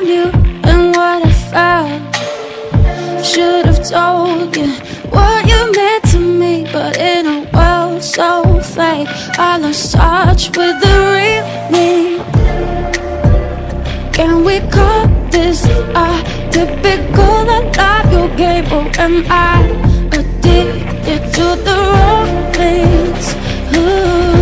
I knew and what I felt Should have told you what you meant to me But in a world so fake I lost touch with the real me Can we call this a typical alive your game Or am I addicted to the wrong things? Ooh.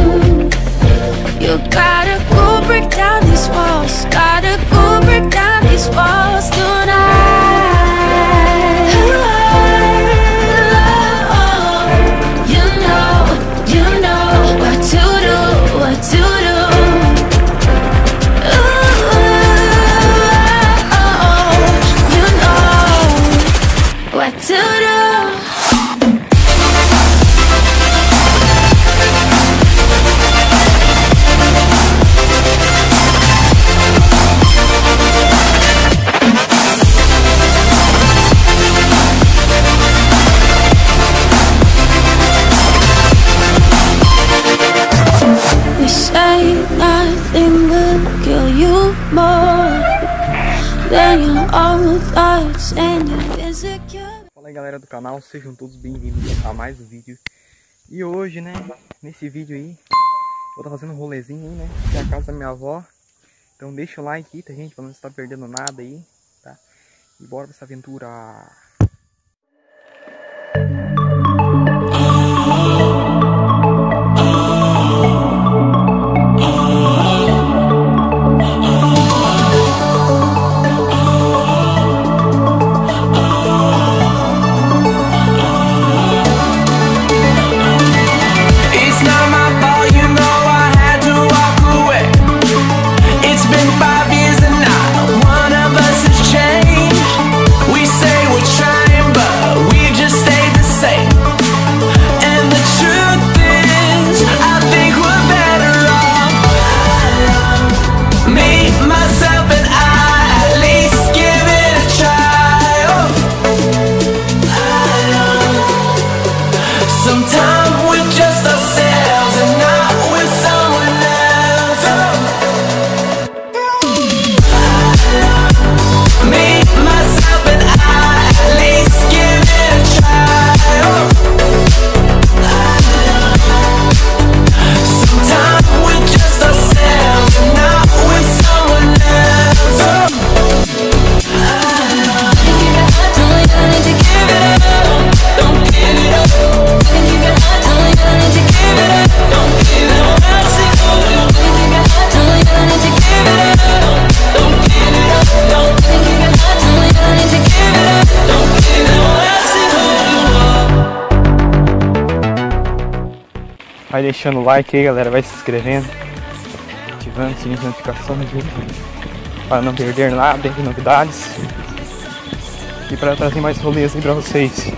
Fala aí galera do canal, sejam todos bem-vindos a mais um vídeo. E hoje, né, nesse vídeo aí Vou estar fazendo um rolezinho aí, né, que é a casa da minha avó. Então deixa o like aí, tá gente, pra não estar perdendo nada aí, tá? E bora pra essa aventura Vai deixando o like aí galera, vai se inscrevendo. Ativando o sininho de notificações Para não perder nada de novidades. E para trazer mais rolês aí pra vocês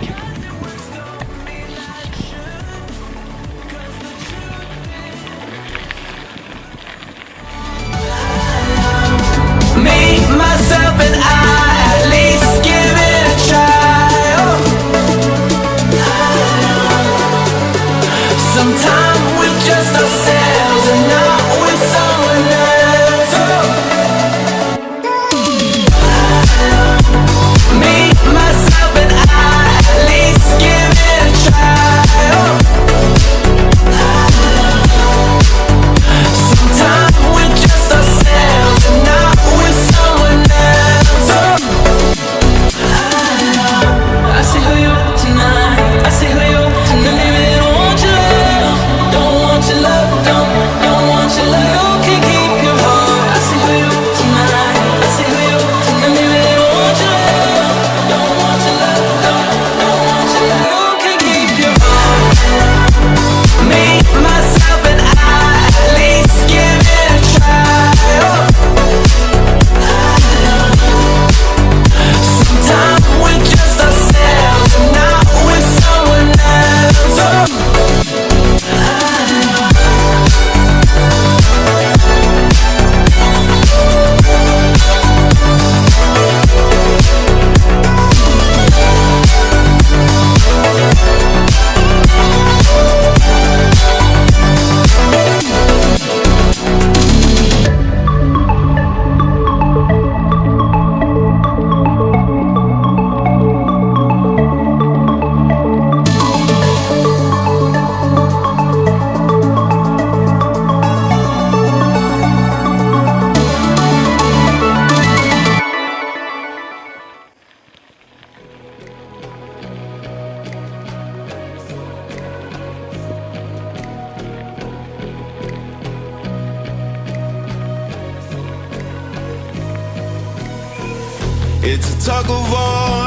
It's a tug of war,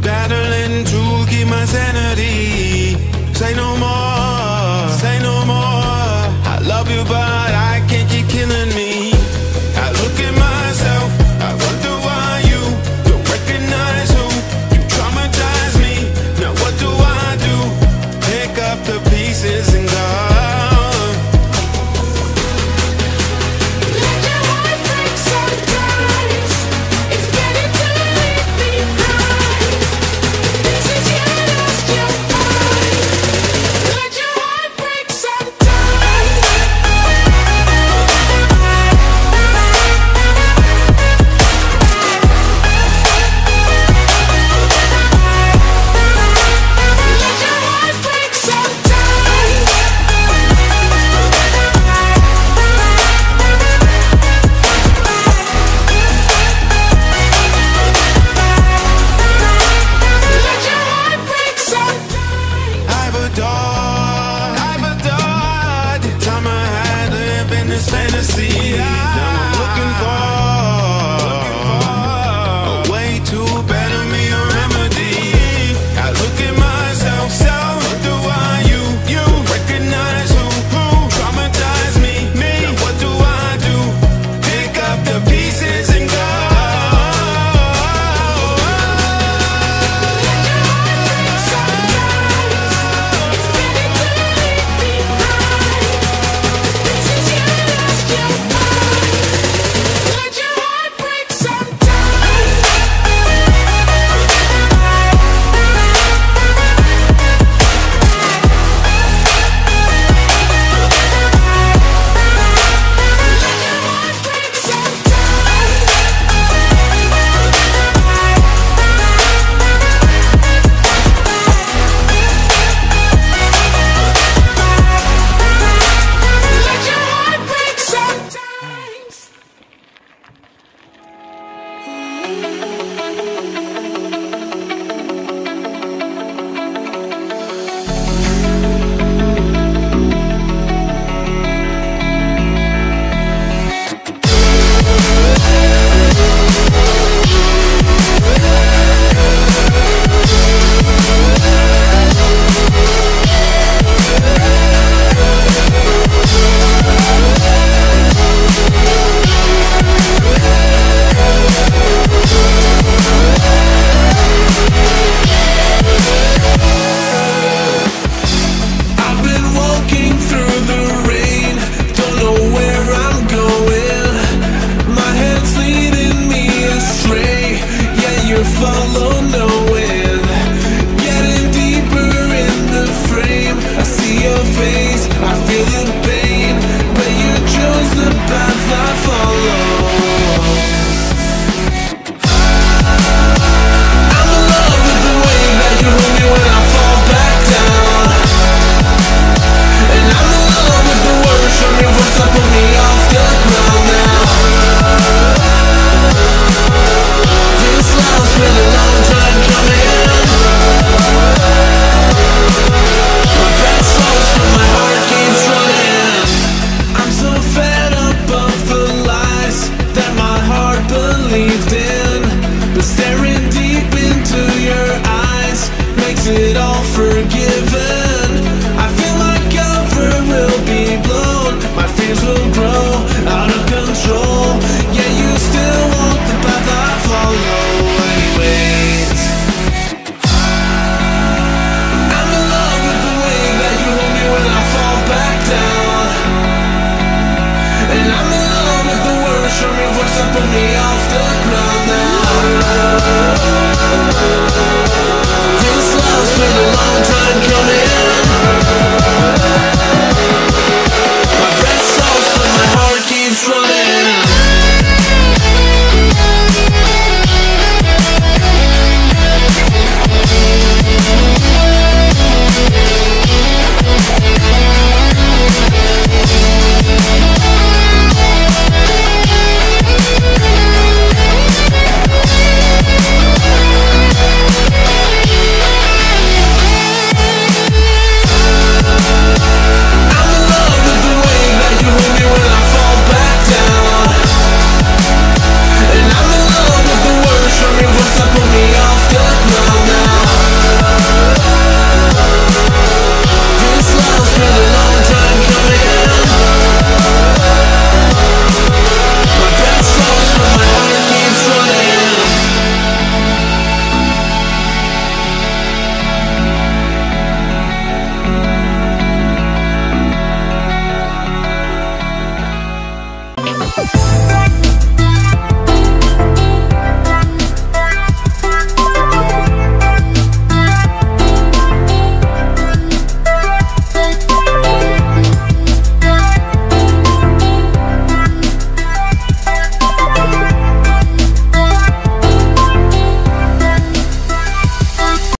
battling to keep my sanity. Say no more, say no more. I love you, but.